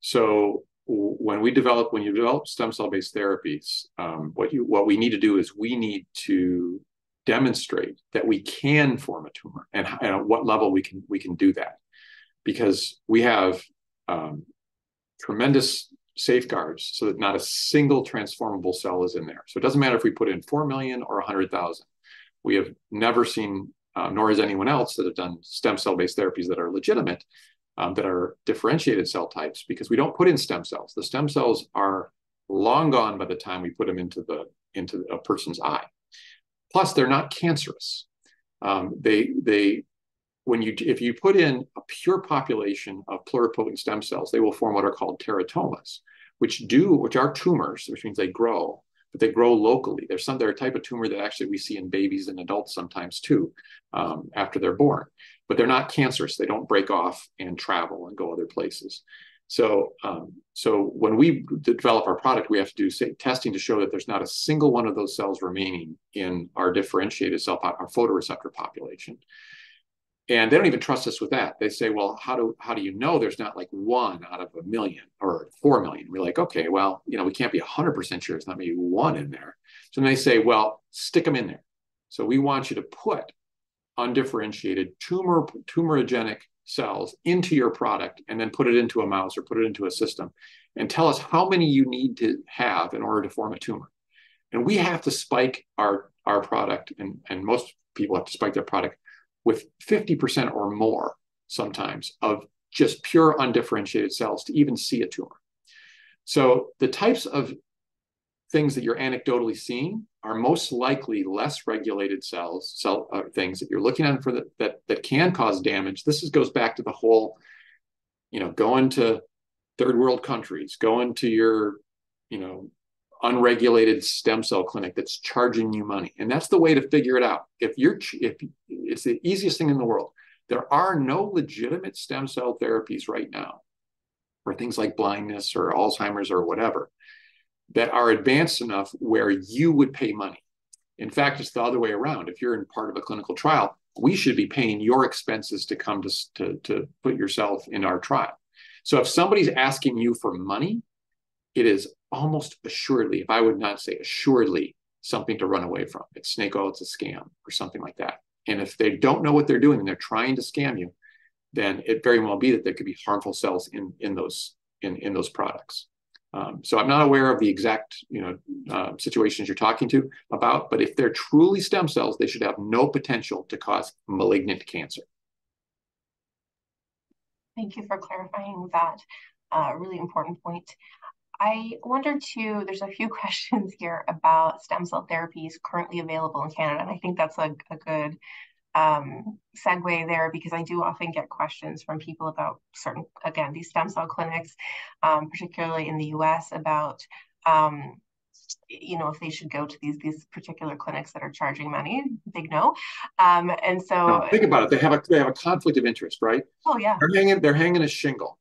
So when we develop when you develop stem cell based therapies, um, what you what we need to do is we need to demonstrate that we can form a tumor and, and at what level we can we can do that because we have um, tremendous safeguards so that not a single transformable cell is in there. So it doesn't matter if we put in 4 million or 100,000. We have never seen, uh, nor has anyone else that have done stem cell based therapies that are legitimate, um, that are differentiated cell types because we don't put in stem cells. The stem cells are long gone by the time we put them into the into a person's eye. Plus, they're not cancerous. Um, they they when you if you put in a pure population of pluripotent stem cells, they will form what are called teratomas, which do which are tumors, which means they grow, but they grow locally. There's some they're a type of tumor that actually we see in babies and adults sometimes too, um, after they're born, but they're not cancerous. They don't break off and travel and go other places. So, um, so when we develop our product, we have to do say, testing to show that there's not a single one of those cells remaining in our differentiated cell, our photoreceptor population. And they don't even trust us with that. They say, well, how do how do you know there's not like one out of a million or four million? We're like, okay, well, you know, we can't be hundred percent sure it's not maybe one in there. So they say, well, stick them in there. So we want you to put undifferentiated tumor tumorigenic cells into your product and then put it into a mouse or put it into a system and tell us how many you need to have in order to form a tumor. And we have to spike our, our product, and, and most people have to spike their product with 50% or more sometimes of just pure undifferentiated cells to even see a tumor. So the types of things that you're anecdotally seeing are most likely less regulated cells, cell uh, things that you're looking at for the, that that can cause damage. This is, goes back to the whole, you know, going to third world countries, going to your, you know, unregulated stem cell clinic that's charging you money, and that's the way to figure it out. If you're, if it's the easiest thing in the world, there are no legitimate stem cell therapies right now for things like blindness or Alzheimer's or whatever that are advanced enough where you would pay money. In fact, it's the other way around. If you're in part of a clinical trial, we should be paying your expenses to come to, to, to put yourself in our trial. So if somebody's asking you for money, it is almost assuredly, if I would not say assuredly, something to run away from. It's snake oil, it's a scam or something like that. And if they don't know what they're doing and they're trying to scam you, then it very well be that there could be harmful cells in, in those in, in those products. Um, so I'm not aware of the exact, you know, uh, situations you're talking to about, but if they're truly stem cells, they should have no potential to cause malignant cancer. Thank you for clarifying that uh, really important point. I wonder too, there's a few <laughs> questions here about stem cell therapies currently available in Canada, and I think that's a, a good um, segue there because I do often get questions from people about certain, again, these stem cell clinics, um, particularly in the US, about, um, you know, if they should go to these these particular clinics that are charging money. Big no. Um, and so no, think about it. They have a they have a conflict of interest, right? Oh yeah. They're hanging they're hanging a shingle,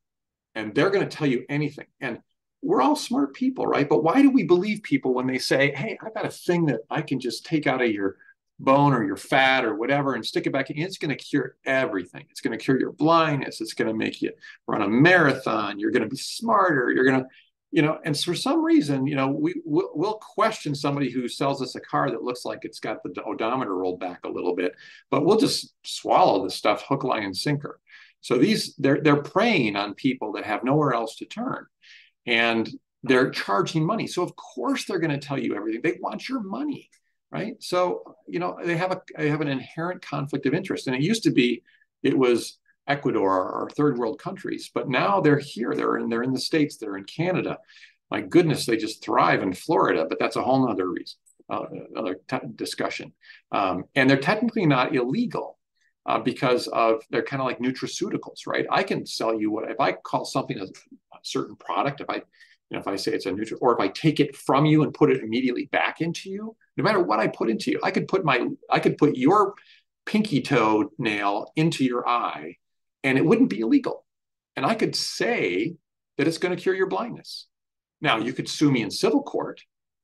and they're going to tell you anything. And we're all smart people, right? But why do we believe people when they say, "Hey, I've got a thing that I can just take out of your bone or your fat or whatever and stick it back in, it's going to cure everything. It's going to cure your blindness. It's going to make you run a marathon. You're going to be smarter. You're going to, you know, and for some reason, you know, we we'll, question somebody who sells us a car that looks like it's got the odometer rolled back a little bit, but we'll just swallow this stuff hook, line, and sinker. So these they're they're preying on people that have nowhere else to turn, and they're charging money. So of course they're going to tell you everything. They want your money right? So you know they have a they have an inherent conflict of interest, and it used to be it was Ecuador or third world countries, but now they're here. They're in they're in the states. They're in Canada. My goodness, they just thrive in Florida, but that's a whole other reason, uh, another discussion. Um, and they're technically not illegal. Uh, because of they're kind of like nutraceuticals, right? I can sell you what if I call something a, a certain product, if I if I say it's a neutral, or if I take it from you and put it immediately back into you, no matter what I put into you, I could put my, I could put your pinky toe nail into your eye and it wouldn't be illegal. And I could say that it's going to cure your blindness. Now, you could sue me in civil court.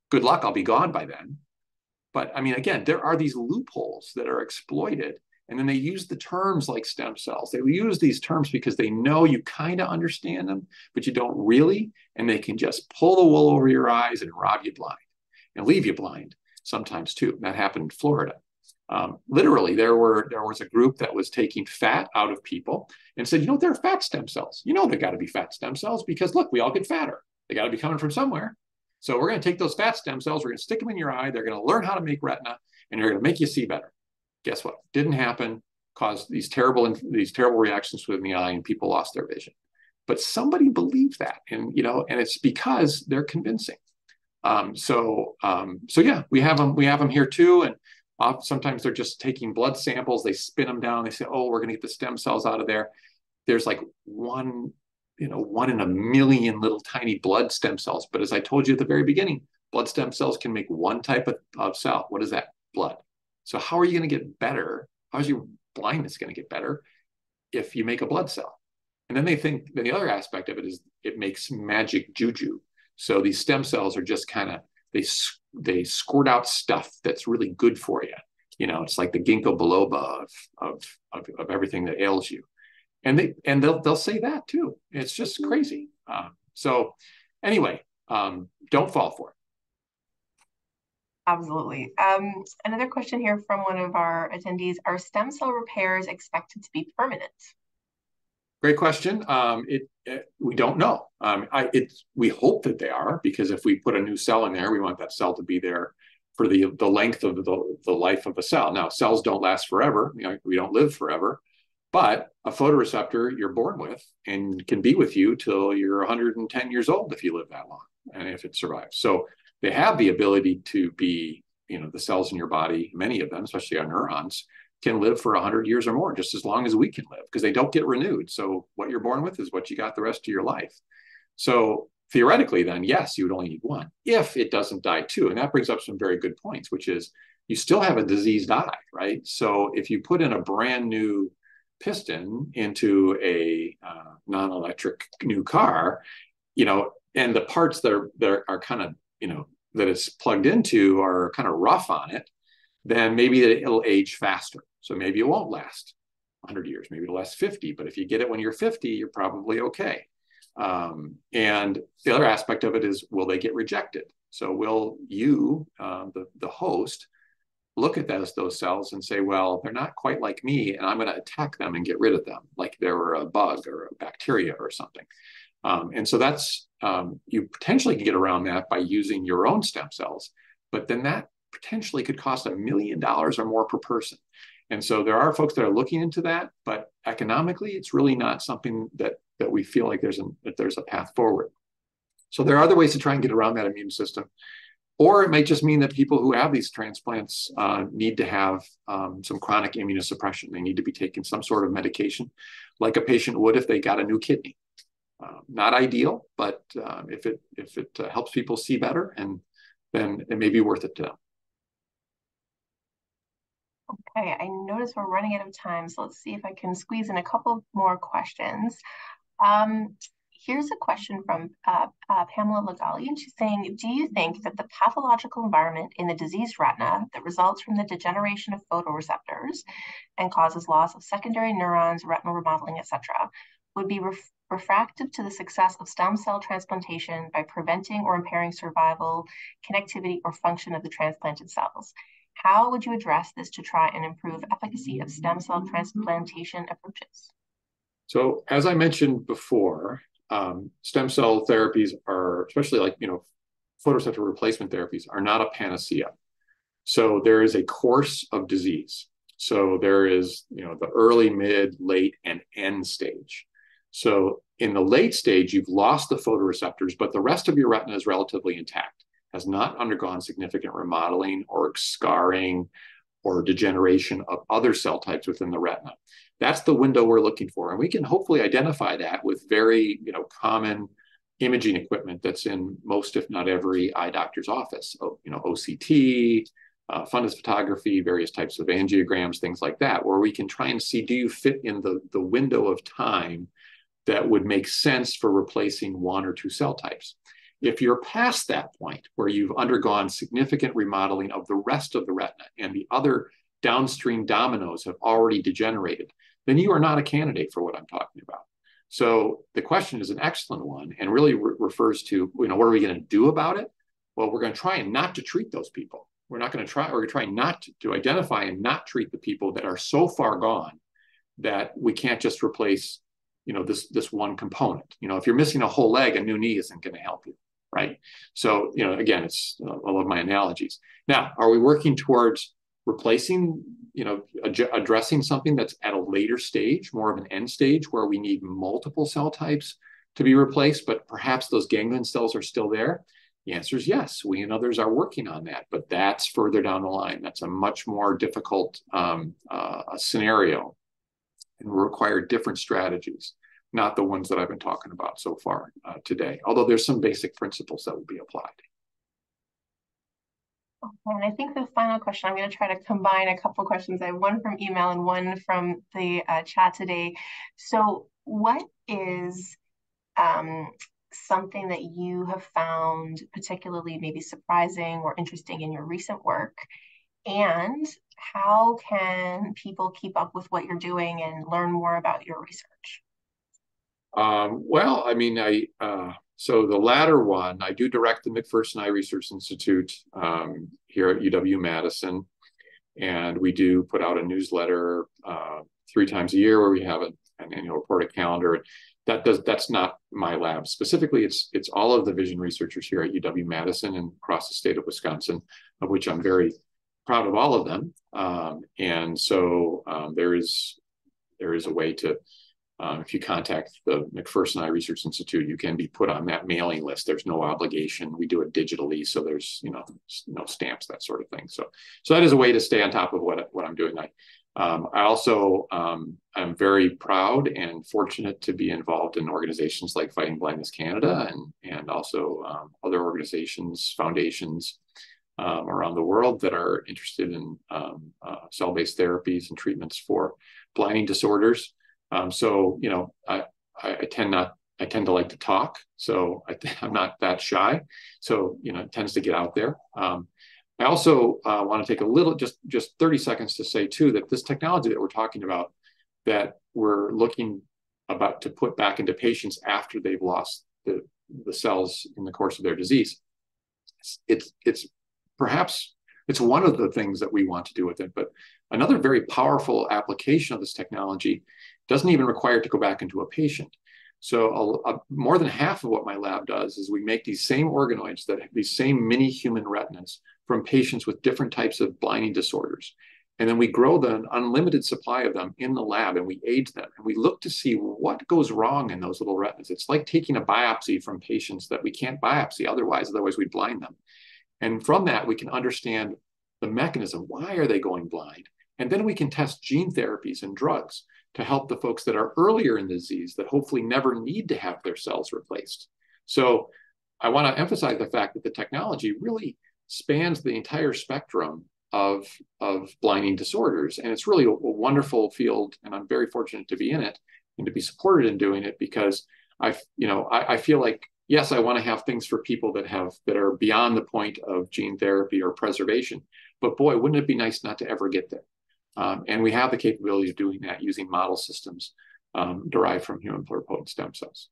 Good luck, I'll be gone by then. But I mean, again, there are these loopholes that are exploited and then they use the terms like stem cells. They use these terms because they know you kind of understand them, but you don't really. And they can just pull the wool over your eyes and rob you blind and leave you blind sometimes too. That happened in Florida. Um, literally, there were there was a group that was taking fat out of people and said, you know, they're fat stem cells. You know, they got to be fat stem cells because look, we all get fatter. They got to be coming from somewhere. So we're going to take those fat stem cells, we're going to stick them in your eye. They're going to learn how to make retina, and they're going to make you see better. Guess what? Didn't happen. Caused these terrible these terrible reactions within the eye, and people lost their vision. But somebody believed that, and you know, and it's because they're convincing. Um, so um, so yeah, we have them we have them here too, and sometimes they're just taking blood samples, they spin them down, they say, oh, we're going to get the stem cells out of there. There's like one, you know, one in a million little tiny blood stem cells. But as I told you at the very beginning, blood stem cells can make one type of, of cell. What is that? Blood. So how are you going to get better? How is your blindness going to get better if you make a blood cell? And then they think then the other aspect of it is it makes magic juju. So these stem cells are just kind of they they squirt out stuff that's really good for you. You know, it's like the ginkgo biloba of, of, of, of everything that ails you. And they and they'll they'll say that too. It's just crazy. Uh, so anyway, um, don't fall for it. Absolutely. Um, another question here from one of our attendees: Are stem cell repairs expected to be permanent? Great question. Um, it, it, we don't know. Um, I, it's we hope that they are because if we put a new cell in there, we want that cell to be there for the the length of the the life of a cell. Now, cells don't last forever. You know, we don't live forever, but a photoreceptor you're born with and can be with you till you're 110 years old if you live that long and if it survives. So they have the ability to be, you know, the cells in your body, many of them, especially our neurons, can live for 100 years or more, just as long as we can live, because they don't get renewed. So what you're born with is what you got the rest of your life. So theoretically, then, yes, you would only need one if it doesn't die too. And that brings up some very good points, which is you still have a diseased eye, right? So if you put in a brand new piston into a uh, non-electric new car, you know, and the parts that are, that are kind of, you know, that it's plugged into are kind of rough on it, then maybe it'll age faster. So maybe it won't last 100 years, maybe it'll last 50. But if you get it when you're 50, you're probably okay. Um, and the other aspect of it is will they get rejected? So will you, uh, the, the host, look at those, those cells and say, well, they're not quite like me, and I'm going to attack them and get rid of them, like they were a bug or a bacteria or something. Um, and so that's, um, you potentially can get around that by using your own stem cells, but then that potentially could cost a million dollars or more per person. And so there are folks that are looking into that, but economically, it's really not something that that we feel like there's a that there's a path forward. So there are other ways to try and get around that immune system, or it might just mean that people who have these transplants uh, need to have um, some chronic immunosuppression. They need to be taking some sort of medication, like a patient would if they got a new kidney. Uh, not ideal, but uh, if it if it uh, helps people see better, and then it may be worth it to them. Okay, I notice we're running out of time, so let's see if I can squeeze in a couple more questions. Um, here's a question from uh, uh, Pamela Lagali, and she's saying, do you think that the pathological environment in the diseased retina that results from the degeneration of photoreceptors and causes loss of secondary neurons, retinal remodeling, etc., would be refractive to the success of stem cell transplantation by preventing or impairing survival, connectivity, or function of the transplanted cells? How would you address this to try and improve efficacy of stem cell transplantation approaches? So, as I mentioned before, um, stem cell therapies are, especially like, you know, photoreceptor replacement therapies, are not a panacea. So, there is a course of disease. So, there is, you know, the early, mid, late, and end stage. So, in the late stage, you've lost the photoreceptors, but the rest of your retina is relatively intact has not undergone significant remodeling or scarring or degeneration of other cell types within the retina. That's the window we're looking for. And we can hopefully identify that with very you know, common imaging equipment that's in most, if not every eye doctor's office. So, you know, OCT, uh, fundus photography, various types of angiograms, things like that, where we can try and see, do you fit in the, the window of time that would make sense for replacing one or two cell types? If you're past that point where you've undergone significant remodeling of the rest of the retina and the other downstream dominoes have already degenerated, then you are not a candidate for what I'm talking about. So the question is an excellent one and really re- refers to, you know, what are we going to do about it? Well, we're going to try and not to treat those people. We're not going to try, we're going to try not to, to identify and not treat the people that are so far gone that we can't just replace, you know, this this one component. You know, if you're missing a whole leg, a new knee isn't going to help you right? So, you know, again, it's I love my analogies. Now, are we working towards replacing, you know, ad- addressing something that's at a later stage, more of an end stage where we need multiple cell types to be replaced, but perhaps those ganglion cells are still there? The answer is yes. We and others are working on that, but that's further down the line. That's a much more difficult um, uh, scenario and will require different strategies, not the ones that I've been talking about so far uh, today, although there's some basic principles that will be applied. And I think the final question, I'm going to try to combine a couple questions. I have one from email and one from the uh, chat today. So what is um, something that you have found particularly maybe surprising or interesting in your recent work? And how can people keep up with what you're doing and learn more about your research? Um, well, I mean, I uh, so the latter one, I do direct the McPherson Eye Research Institute um, here at UW Madison, and we do put out a newsletter uh, three times a year where we have a, an annual report, a calendar. That does that's not my lab specifically. It's it's all of the vision researchers here at UW Madison and across the state of Wisconsin, of which I'm very proud of all of them. Um, and so um, there is there is a way to um, if you contact the McPherson Eye Research Institute, you can be put on that mailing list. There's no obligation. We do it digitally, so there's you know no stamps that sort of thing. So so that is a way to stay on top of what what I'm doing. I um, I also um, I'm very proud and fortunate to be involved in organizations like Fighting Blindness Canada and and also um, other organizations, foundations um, around the world that are interested in um, uh, cell-based therapies and treatments for blinding disorders. Um, so, you know, I, I, tend not, I tend to like to talk. So I, <laughs> am not that shy. So, you know, it tends to get out there. Um, I also uh, want to take a little, just, just 30 seconds to say too, that this technology that we're talking about that we're looking about to put back into patients after they've lost the, the cells in the course of their disease. It's, it's perhaps it's one of the things that we want to do with it. But another very powerful application of this technology doesn't even require to go back into a patient. So a, a, more than half of what my lab does is we make these same organoids that these same mini human retinas from patients with different types of blinding disorders. And then we grow the unlimited supply of them in the lab and we age them. And we look to see what goes wrong in those little retinas. It's like taking a biopsy from patients that we can't biopsy otherwise, otherwise we'd blind them. And from that, we can understand the mechanism. Why are they going blind? And then we can test gene therapies and drugs to help the folks that are earlier in the disease that hopefully never need to have their cells replaced. So I want to emphasize the fact that the technology really spans the entire spectrum of, of blinding disorders. And it's really a, a wonderful field. And I'm very fortunate to be in it and to be supported in doing it because I, you know, I, I feel like yes, I want to have things for people that have that are beyond the point of gene therapy or preservation. But boy, wouldn't it be nice not to ever get there? Um, and we have the capability of doing that using model systems um, derived from human pluripotent stem cells.